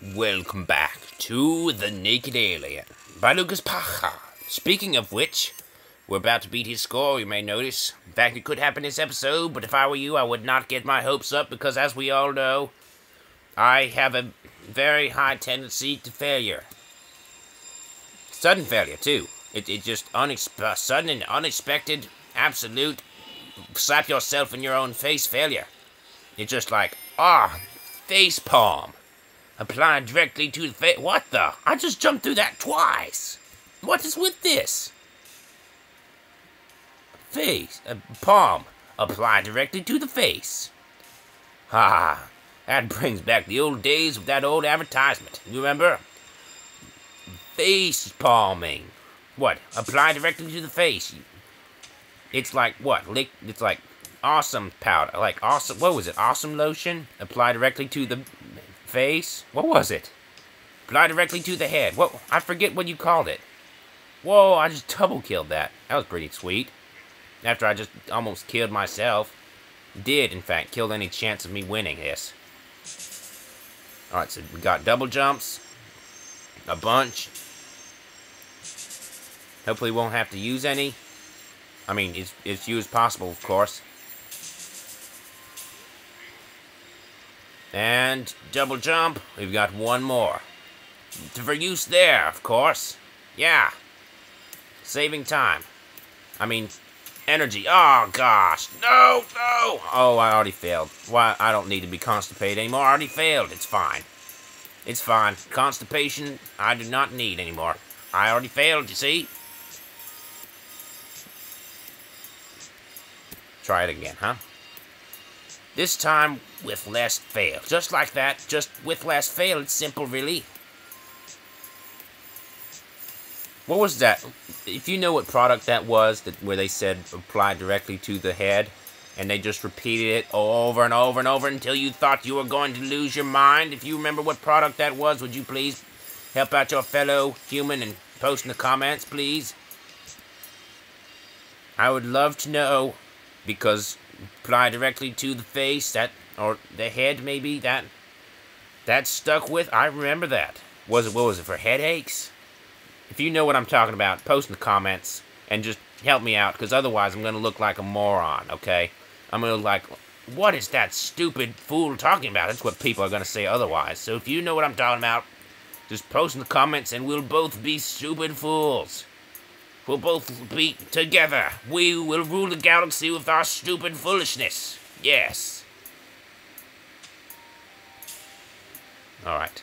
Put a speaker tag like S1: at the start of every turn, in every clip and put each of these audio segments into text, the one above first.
S1: Welcome back to The Naked Alien by Lucas Paakh. Speaking of which, we're about to beat his score, you may notice. In fact, it could happen this episode, but if I were you, I would not get my hopes up because, as we all know, I have a very high tendency to failure. Sudden failure, too. It, it just unex- sudden and unexpected, absolute, slap yourself in your own face failure. It's just like, ah, face palm. Applied directly to the face. What the? I just jumped through that twice. What is with this? Face, uh, palm, applied directly to the face. Ha! That brings back the old days of that old advertisement. You remember? Face palming. What? Apply directly to the face. It's like what? Lick. It's like awesome powder. Like awesome. What was it? Awesome lotion. Apply directly to the face. What was it? Apply directly to the head. What? I forget what you called it. Whoa! I just double killed that. That was pretty sweet. After I just almost killed myself. Did in fact kill any chance of me winning this. Alright, so we got double jumps. A bunch. Hopefully won't have to use any. I mean, it's, few as possible, of course. And double jump. We've got one more. For use there, of course. Yeah. Saving time. I mean, energy. Oh, gosh. No, no. Oh, I already failed. Why, I don't need to be constipated anymore. I already failed. It's fine. It's fine. Constipation, I do not need anymore. I already failed, you see? Try it again, huh? This time with less fail. Just like that, just with less fail. It's simple, really. What was that? If you know what product that was, that where they said apply directly to the head, and they just repeated it over and over and over until you thought you were going to lose your mind. If you remember what product that was, would you please help out your fellow human and post in the comments, please? I would love to know because apply directly to the face that or the head maybe that that stuck with. I remember that. Was it what was it for headaches? If you know what I'm talking about, post in the comments and just help me out because otherwise I'm gonna look like a moron. Okay, I'm gonna look like what is that stupid fool talking about? That's what people are gonna say otherwise. So if you know what I'm talking about, just post in the comments and we'll both be stupid fools. We'll both be together. We will rule the galaxy with our stupid foolishness. Yes. Alright.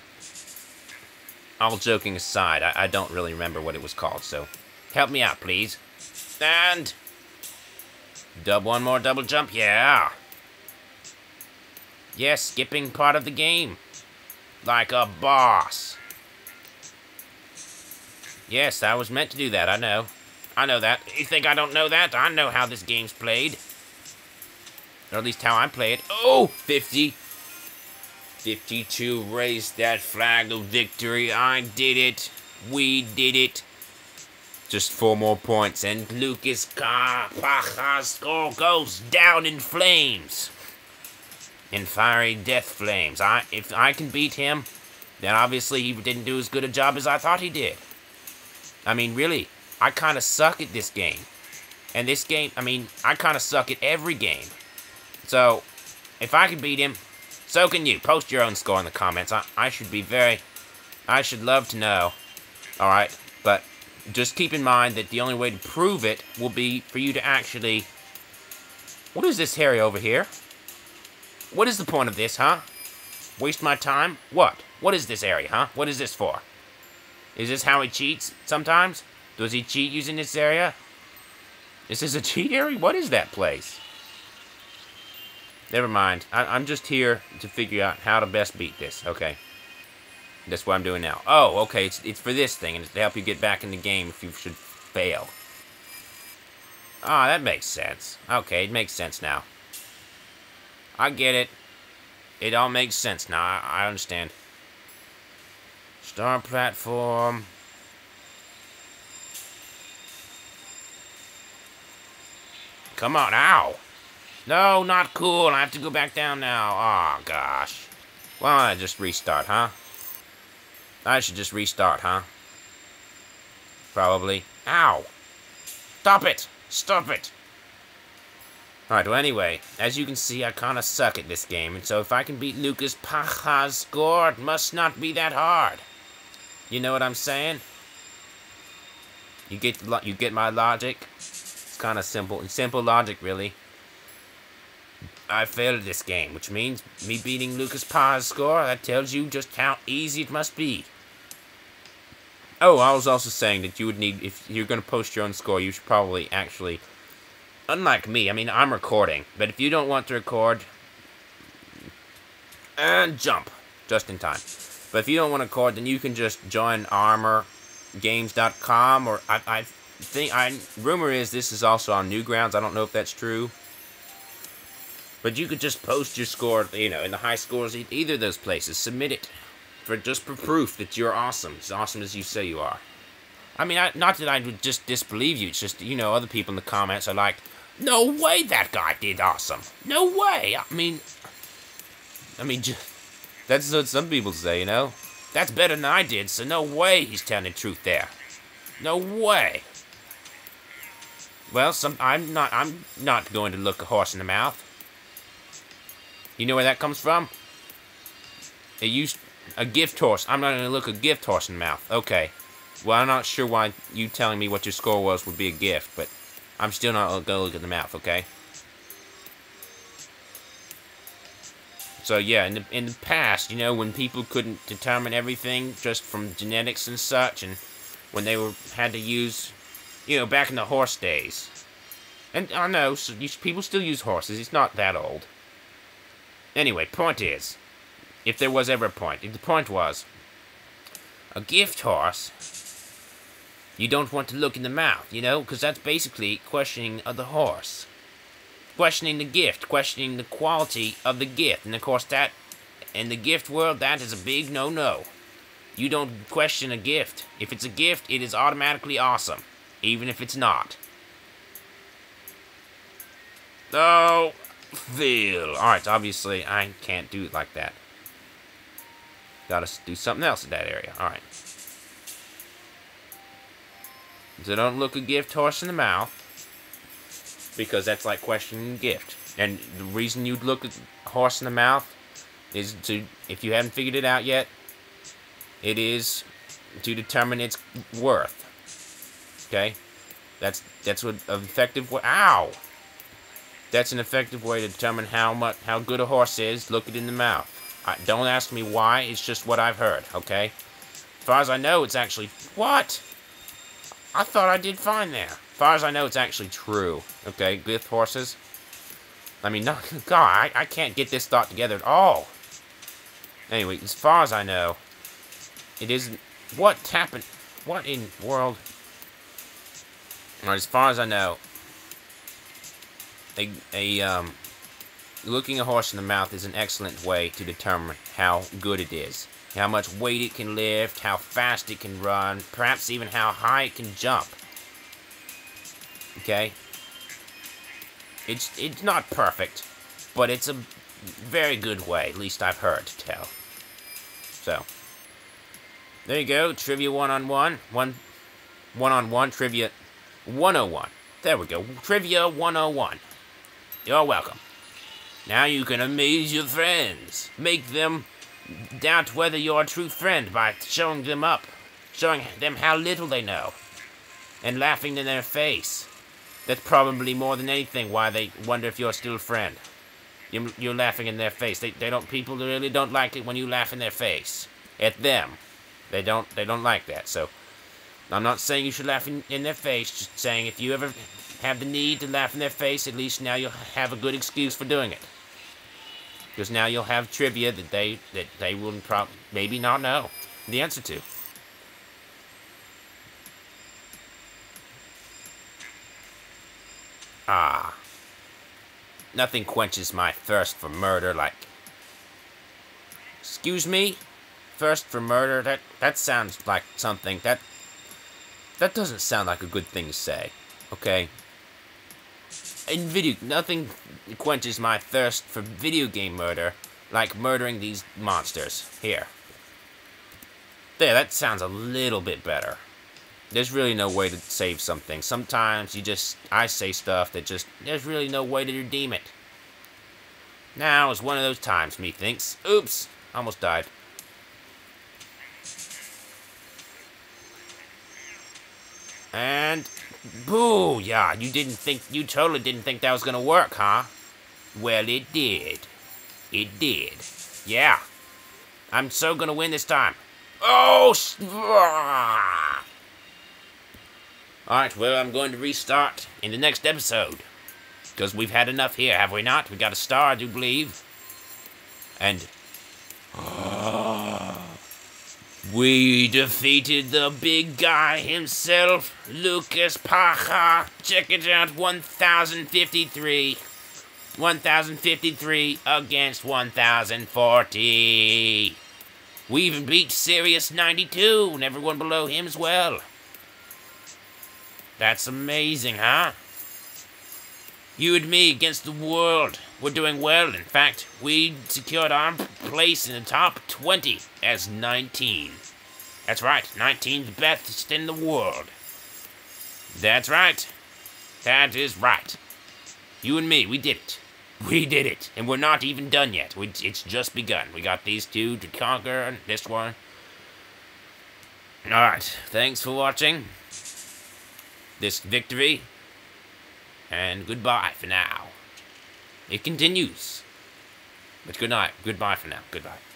S1: All joking aside, I, I, don't really remember what it was called, so help me out, please. And... Dub one more double jump, yeah. Yes, skipping part of the game. Like a boss. Yes, I was meant to do that, I know. I know that. You think I don't know that? I know how this game's played. Or at least how I play it. Oh, 50. 52, raise that flag of victory. I did it. We did it. Just four more points, and Lucas Paakh's score goes down in flames. In fiery death flames. I If I can beat him, then obviously he didn't do as good a job as I thought he did. I mean, really, I kind of suck at this game. And this game, I mean, I kind of suck at every game. So, if I can beat him, so can you. Post your own score in the comments. I, I should be very... I should love to know. Alright, but just keep in mind that the only way to prove it will be for you to actually... What is this area over here? What is the point of this, huh? Waste my time? What? What is this area, huh? What is this for? Is this how he cheats sometimes? Does he cheat using this area? This is this a cheat area? What is that place? Never mind. I, am just here to figure out how to best beat this. Okay. That's what I'm doing now. Oh, okay. It's, it's for this thing, and it's to help you get back in the game if you should fail. Ah, oh, that makes sense. Okay, it makes sense now. I get it. It all makes sense now. I, I understand. Star platform. Come on, ow! No, not cool. I have to go back down now. Oh, gosh. Well, I just restart, huh? I should just restart, huh? Probably. Ow! Stop it! Stop it! Alright, well anyway, as you can see, I kinda suck at this game, and so if I can beat Lucas Paakh's score, it must not be that hard. You know what I'm saying? You get you get my logic? It's kinda simple. It's simple logic, really. I failed this game, which means me beating Lucas Paakh's score, that tells you just how easy it must be. Oh, I was also saying that you would need, if you're going to post your own score, you should probably actually, unlike me, I mean, I'm recording, but if you don't want to record, and jump, just in time. But if you don't want to record, then you can just join armorgames.com, or I, I think, I, rumor is this is also on Newgrounds, I don't know if that's true. But you could just post your score, you know, in the high scores, either of those places. Submit it for just for proof that you're awesome, as awesome as you say you are. I mean, I, not that I would just disbelieve you. It's just you know, other people in the comments are like, "No way, that guy did awesome. No way." I mean, I mean, just, that's what some people say. You know, that's better than I did. So no way he's telling the truth there. No way. Well, some I'm not. I'm not going to look a horse in the mouth. You know where that comes from? It used a gift horse. I'm not going to look a gift horse in the mouth. Okay. Well, I'm not sure why you telling me what your score was would be a gift, but I'm still not going to look at the mouth, okay? So yeah, in the, in the past, you know, when people couldn't determine everything just from genetics and such, and when they were had to use, you know, back in the horse days. And I know, so you, people still use horses. It's not that old. Anyway, point is, if there was ever a point, if the point was, a gift horse, you don't want to look in the mouth, you know, because that's basically questioning of the horse. Questioning the gift, questioning the quality of the gift. And of course, that, in the gift world, that is a big no-no. You don't question a gift. If it's a gift, it is automatically awesome, even if it's not. Oh, Phil. Alright, obviously, I can't do it like that. Gotta do something else in that area. Alright. So don't look a gift horse in the mouth. Because that's like questioning gift. And the reason you'd look at a horse in the mouth is to, if you haven't figured it out yet, it is to determine its worth. Okay? That's that's what an effective way. Ow! That's an effective way to determine how much how good a horse is. Look it in the mouth. I, don't ask me why. It's just what I've heard. Okay. As far as I know, it's actually what. I thought I did fine there. As far as I know, it's actually true. Okay, gift horses. I mean, no, God, I, I can't get this thought together at all. Anyway, as far as I know, it isn't. What happened? What in world? as far as I know, a, a um, looking a horse in the mouth is an excellent way to determine how good it is. How much weight it can lift, how fast it can run, perhaps even how high it can jump. Okay? It's, it's not perfect, but it's a very good way, at least I've heard tell. So, there you go, trivia one-on-one, one, one-on-one, trivia 101. There we go, trivia 101. You're welcome. Now you can amaze your friends. Make them doubt whether you're a true friend by showing them up, showing them how little they know, and laughing in their face. That's probably more than anything why they wonder if you're still a friend. You're, you're laughing in their face. They, they don't. People really don't like it when you laugh in their face at them. They don't. They don't like that. So, I'm not saying you should laugh in, in their face. Just saying if you ever have the need to laugh in their face, at least now you'll have a good excuse for doing it. Because now you'll have trivia that they that they will prob maybe not know the answer to. Ah. Nothing quenches my thirst for murder like... Excuse me? Thirst for murder? That, that sounds like something. That, that doesn't sound like a good thing to say. Okay? in video, nothing quenches my thirst for video game murder like murdering these monsters. Here. There, that sounds a little bit better. There's really no way to save something. Sometimes you just, I say stuff that just, there's really no way to redeem it. Now is one of those times, methinks. Oops, almost died. And, boo, yeah, you didn't think, you totally didn't think that was gonna work, huh? Well, it did. It did. Yeah. I'm so gonna win this time. Oh! Ah! Alright, well, I'm going to restart in the next episode. Because we've had enough here, have we not? We got a star, I do believe. And... we defeated the big guy himself, Lucas Paakh. Check it out, 1053. 1053 against 1040. We even beat Sirius 92 and everyone below him as well. That's amazing, huh? You and me against the world. We're doing well. In fact, we secured our place in the top 20 as 19. That's right, 19th best in the world. That's right. That is right. You and me, we did it. We did it. And we're not even done yet. We, it's just begun. We got these two to conquer and this one. Alright, thanks for watching this victory. And goodbye for now. It continues. But good night. Goodbye for now. Goodbye.